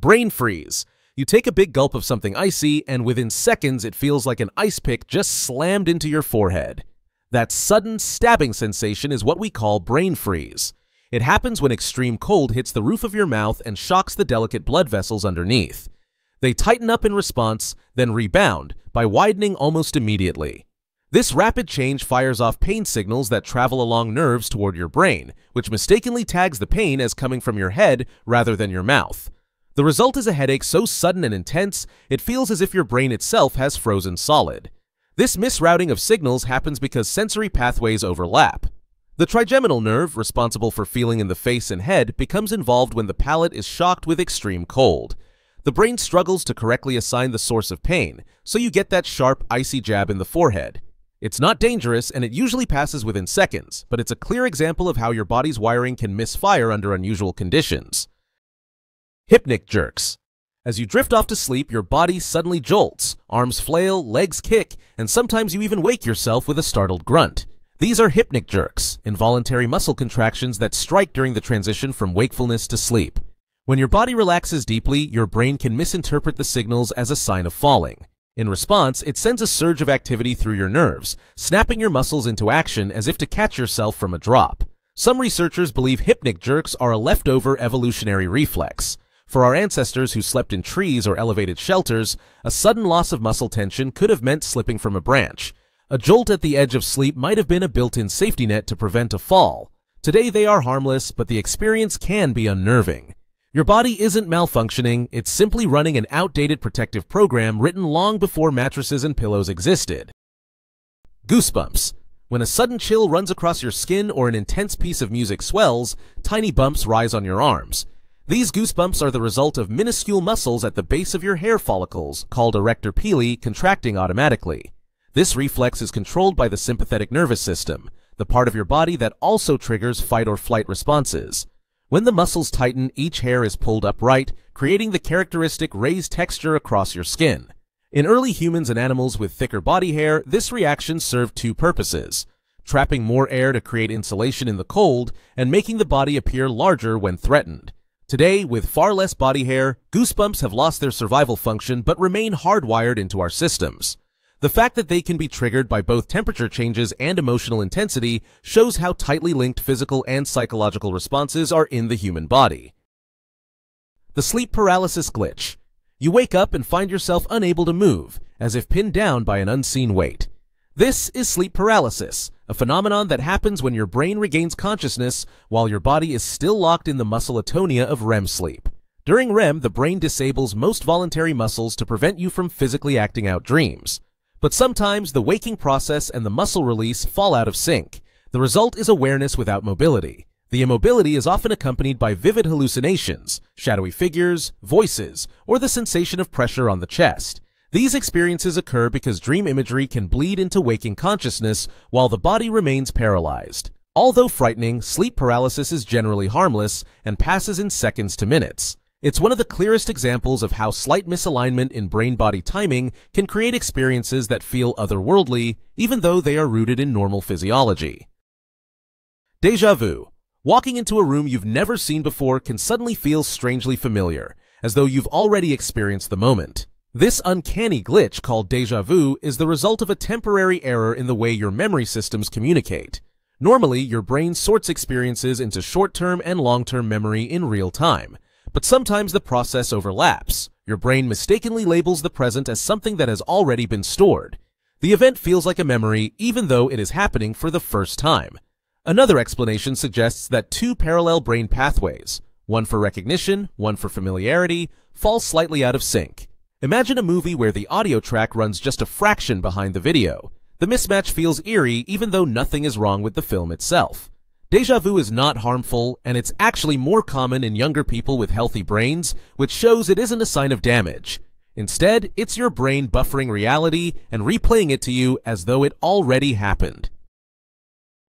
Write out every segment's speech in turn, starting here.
Brain freeze. You take a big gulp of something icy, and within seconds it feels like an ice pick just slammed into your forehead. That sudden stabbing sensation is what we call brain freeze. It happens when extreme cold hits the roof of your mouth and shocks the delicate blood vessels underneath. They tighten up in response, then rebound by widening almost immediately. This rapid change fires off pain signals that travel along nerves toward your brain, which mistakenly tags the pain as coming from your head rather than your mouth. The result is a headache so sudden and intense, it feels as if your brain itself has frozen solid. This misrouting of signals happens because sensory pathways overlap. The trigeminal nerve, responsible for feeling in the face and head, becomes involved when the palate is shocked with extreme cold. The brain struggles to correctly assign the source of pain, so you get that sharp, icy jab in the forehead. It's not dangerous, and it usually passes within seconds, but it's a clear example of how your body's wiring can misfire under unusual conditions. Hypnic jerks. As you drift off to sleep, your body suddenly jolts, arms flail, legs kick, and sometimes you even wake yourself with a startled grunt. These are hypnic jerks, involuntary muscle contractions that strike during the transition from wakefulness to sleep. When your body relaxes deeply, your brain can misinterpret the signals as a sign of falling. In response, it sends a surge of activity through your nerves, snapping your muscles into action as if to catch yourself from a drop. Some researchers believe hypnic jerks are a leftover evolutionary reflex. For our ancestors who slept in trees or elevated shelters, a sudden loss of muscle tension could have meant slipping from a branch. A jolt at the edge of sleep might have been a built-in safety net to prevent a fall. Today they are harmless, but the experience can be unnerving. Your body isn't malfunctioning, it's simply running an outdated protective program written long before mattresses and pillows existed. Goosebumps. When a sudden chill runs across your skin or an intense piece of music swells, tiny bumps rise on your arms. These goosebumps are the result of minuscule muscles at the base of your hair follicles, called arrector pili, contracting automatically. This reflex is controlled by the sympathetic nervous system, the part of your body that also triggers fight or flight responses. When the muscles tighten, each hair is pulled upright, creating the characteristic raised texture across your skin. In early humans and animals with thicker body hair, this reaction served two purposes trapping more air to create insulation in the cold, and making the body appear larger when threatened. Today, with far less body hair, goosebumps have lost their survival function but remain hardwired into our systems. The fact that they can be triggered by both temperature changes and emotional intensity shows how tightly linked physical and psychological responses are in the human body. The sleep paralysis glitch. You wake up and find yourself unable to move, as if pinned down by an unseen weight. This is sleep paralysis, a phenomenon that happens when your brain regains consciousness while your body is still locked in the muscle atonia of REM sleep. During REM, the brain disables most voluntary muscles to prevent you from physically acting out dreams. But sometimes the waking process and the muscle release fall out of sync. The result is awareness without mobility. The immobility is often accompanied by vivid hallucinations, shadowy figures, voices, or the sensation of pressure on the chest. These experiences occur because dream imagery can bleed into waking consciousness while the body remains paralyzed. Although frightening, sleep paralysis is generally harmless and passes in seconds to minutes. It's one of the clearest examples of how slight misalignment in brain-body timing can create experiences that feel otherworldly, even though they are rooted in normal physiology. Deja vu. Walking into a room you've never seen before can suddenly feel strangely familiar, as though you've already experienced the moment. This uncanny glitch called deja vu is the result of a temporary error in the way your memory systems communicate. Normally, your brain sorts experiences into short-term and long-term memory in real time, but sometimes the process overlaps. Your brain mistakenly labels the present as something that has already been stored. The event feels like a memory even though it is happening for the first time. Another explanation suggests that two parallel brain pathways, one for recognition, one for familiarity, fall slightly out of sync. Imagine a movie where the audio track runs just a fraction behind the video. The mismatch feels eerie even though nothing is wrong with the film itself. Deja vu is not harmful, and it's actually more common in younger people with healthy brains, which shows it isn't a sign of damage. Instead, it's your brain buffering reality and replaying it to you as though it already happened.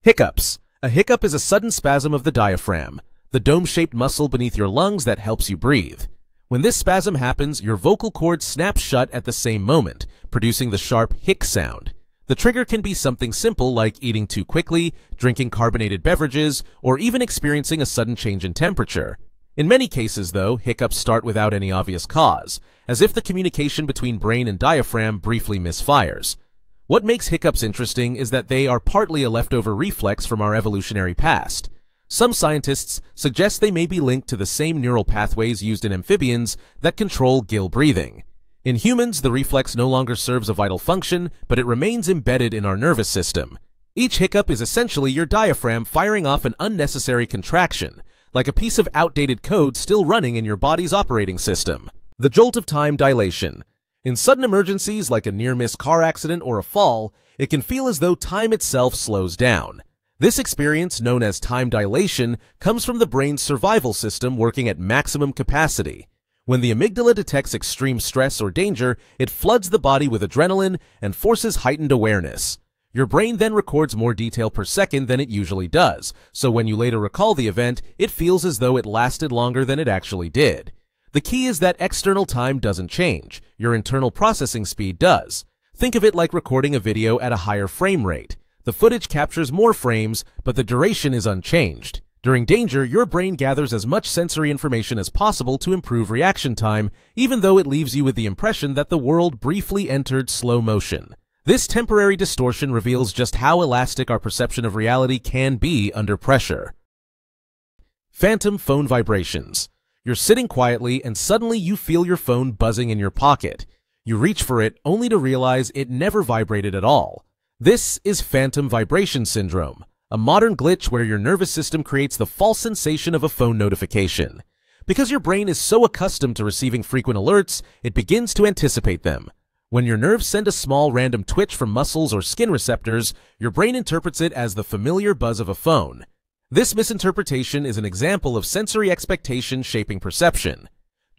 Hiccups. A hiccup is a sudden spasm of the diaphragm, the dome-shaped muscle beneath your lungs that helps you breathe. When this spasm happens, your vocal cord snaps shut at the same moment, producing the sharp hic sound. The trigger can be something simple like eating too quickly, drinking carbonated beverages, or even experiencing a sudden change in temperature. In many cases, though, hiccups start without any obvious cause, as if the communication between brain and diaphragm briefly misfires. What makes hiccups interesting is that they are partly a leftover reflex from our evolutionary past. Some scientists suggest they may be linked to the same neural pathways used in amphibians that control gill breathing. In humans, the reflex no longer serves a vital function, but it remains embedded in our nervous system. Each hiccup is essentially your diaphragm firing off an unnecessary contraction, like a piece of outdated code still running in your body's operating system. The jolt of time dilation. In sudden emergencies like a near-miss car accident or a fall, it can feel as though time itself slows down. This experience, known as time dilation, comes from the brain's survival system working at maximum capacity. When the amygdala detects extreme stress or danger, it floods the body with adrenaline and forces heightened awareness. Your brain then records more detail per second than it usually does, so when you later recall the event, it feels as though it lasted longer than it actually did. The key is that external time doesn't change, your internal processing speed does. Think of it like recording a video at a higher frame rate. The footage captures more frames, but the duration is unchanged. During danger, your brain gathers as much sensory information as possible to improve reaction time, even though it leaves you with the impression that the world briefly entered slow motion. This temporary distortion reveals just how elastic our perception of reality can be under pressure. Phantom phone vibrations. You're sitting quietly and suddenly you feel your phone buzzing in your pocket. You reach for it only to realize it never vibrated at all. This is phantom vibration syndrome, a modern glitch where your nervous system creates the false sensation of a phone notification. Because your brain is so accustomed to receiving frequent alerts, it begins to anticipate them. When your nerves send a small random twitch from muscles or skin receptors, your brain interprets it as the familiar buzz of a phone. This misinterpretation is an example of sensory expectation shaping perception.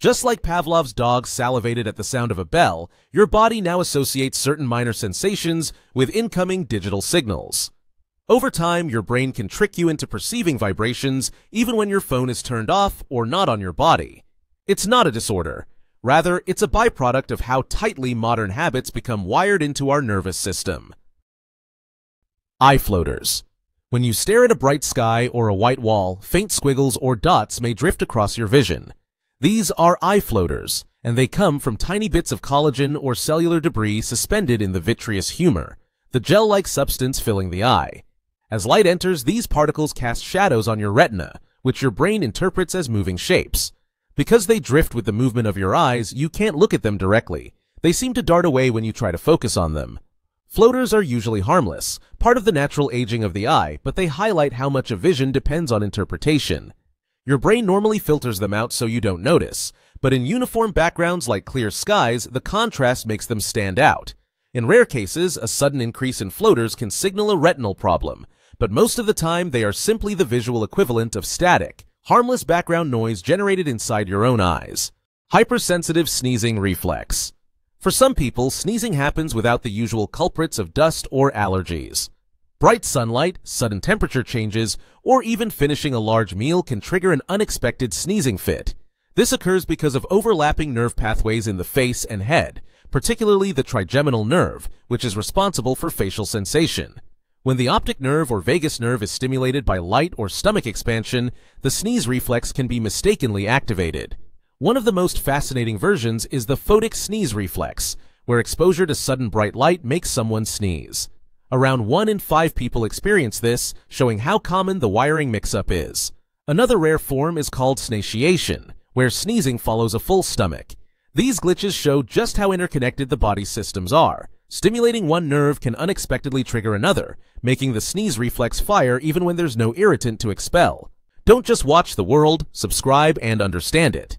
Just like Pavlov's dog salivated at the sound of a bell, your body now associates certain minor sensations with incoming digital signals. Over time, your brain can trick you into perceiving vibrations even when your phone is turned off or not on your body. It's not a disorder. Rather, it's a byproduct of how tightly modern habits become wired into our nervous system. Eye floaters. When you stare at a bright sky or a white wall, faint squiggles or dots may drift across your vision. These are eye floaters, and they come from tiny bits of collagen or cellular debris suspended in the vitreous humor, the gel-like substance filling the eye. As light enters, these particles cast shadows on your retina, which your brain interprets as moving shapes. Because they drift with the movement of your eyes, you can't look at them directly. They seem to dart away when you try to focus on them. Floaters are usually harmless, part of the natural aging of the eye, but they highlight how much a vision depends on interpretation. Your brain normally filters them out so you don't notice, but in uniform backgrounds like clear skies, the contrast makes them stand out. In rare cases, a sudden increase in floaters can signal a retinal problem, but most of the time they are simply the visual equivalent of static, harmless background noise generated inside your own eyes. Hypersensitive sneezing reflex. For some people, sneezing happens without the usual culprits of dust or allergies. Bright sunlight, sudden temperature changes, or even finishing a large meal can trigger an unexpected sneezing fit. This occurs because of overlapping nerve pathways in the face and head, particularly the trigeminal nerve, which is responsible for facial sensation. When the optic nerve or vagus nerve is stimulated by light or stomach expansion, the sneeze reflex can be mistakenly activated. One of the most fascinating versions is the photic sneeze reflex, where exposure to sudden bright light makes someone sneeze. Around 1 in 5 people experience this, showing how common the wiring mix-up is. Another rare form is called snatiation, where sneezing follows a full stomach. These glitches show just how interconnected the body's systems are. Stimulating one nerve can unexpectedly trigger another, making the sneeze reflex fire even when there's no irritant to expel. Don't just watch the world, subscribe and understand it.